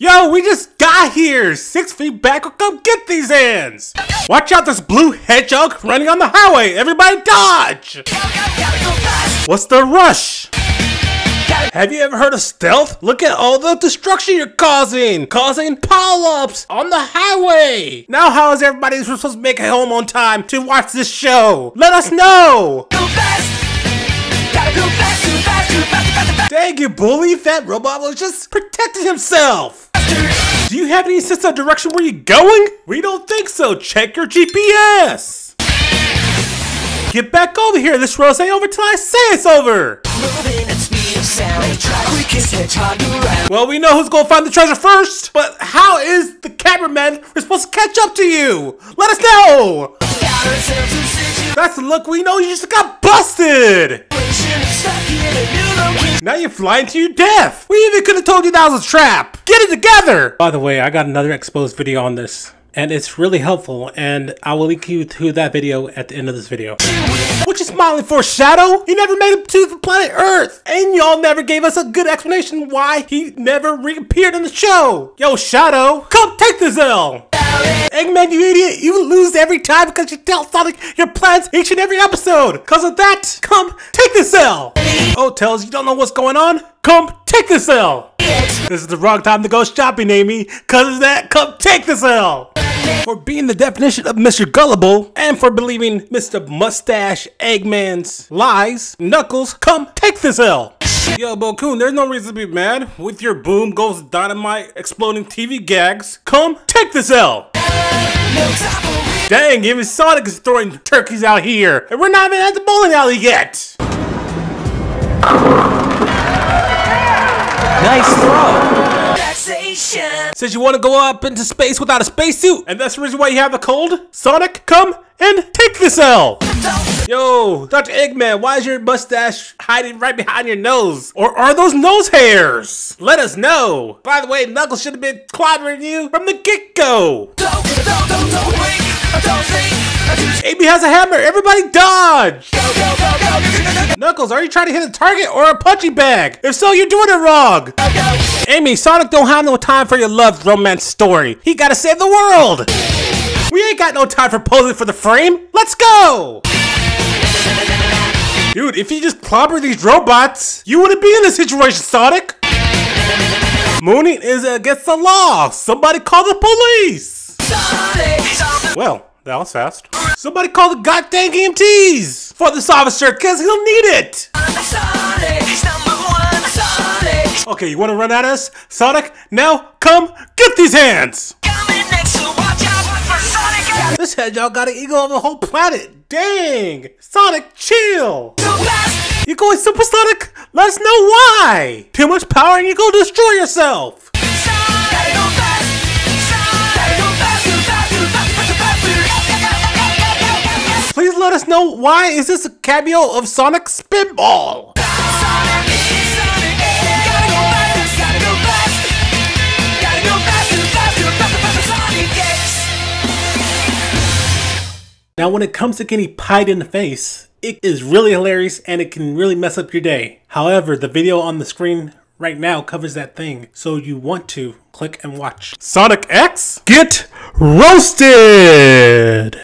Yo, we just got here! Six feet back, come get these hands! Watch out, this blue hedgehog running on the highway! Everybody dodge! What's the rush? Have you ever heard of stealth? Look at all the destruction you're causing! Causing pile-ups on the highway! Now how is everybody supposed to make it home on time to watch this show? Let us know! Dang you bully, that robot was just protecting himself! Do you have any sense of direction where you're going? We don't think so. Check your GPS. Get back over here. This road's ain't over till I say it's over. Well, we know who's gonna find the treasure first, but how is the cameraman we're supposed to catch up to you? Let us know! That's the look we know you just got busted! Now you're flying to your death! We even could have told you that was a trap! Get it together! By the way, I got another exposed video on this. And it's really helpful, and I will link you to that video at the end of this video. What you smiling for, Shadow? He never made it to the planet Earth! And y'all never gave us a good explanation why he never reappeared in the show! Yo, Shadow, come take this L! Eggman, you idiot! You lose every time because you tell Sonic your plans each and every episode! Cause of that, come take this L! Oh, Tails, you don't know what's going on? Come take this L! This is the wrong time to go shopping, Amy. Cause of that, come take this L! For being the definition of Mr. Gullible, and for believing Mr. Mustache Eggman's lies, Knuckles, come take this L! Yo, Bokkun, there's no reason to be mad. With your boom goes dynamite exploding TV gags, come take this L! Dang, even Sonic is throwing turkeys out here, and we're not even at the bowling alley yet! Nice throw. Since you want to go up into space without a spacesuit, and that's the reason why you have the cold, Sonic, come and take this L! Yo, Dr. Eggman, why is your mustache hiding right behind your nose? Or are those nose hairs? Let us know. By the way, Knuckles should have been clobbering you from the get-go. Amy has a hammer. Everybody dodge. Knuckles, are you trying to hit a target or a punching bag? If so, you're doing it wrong. Amy, Sonic don't have no time for your love romance story. He gotta save the world. We ain't got no time for posing for the frame. Let's go. Dude, if you just clobber these robots, you wouldn't be in this situation, Sonic. Mooning is against the law. Somebody call the police. Well, that was fast. Somebody call the goddamn EMTs for this officer, cause he'll need it. Okay, you wanna run at us? Sonic, now come get these hands! This hedgehog got an eagle on the whole planet. Dang! Sonic, chill! You're going supersonic? Let us know why! Too much power and you go destroy yourself! Let us know why is this a cameo of Sonic Spinball? Now, when it comes to getting pied in the face, it is really hilarious and it can really mess up your day. However, the video on the screen right now covers that thing, so you want to click and watch. Sonic X, get roasted!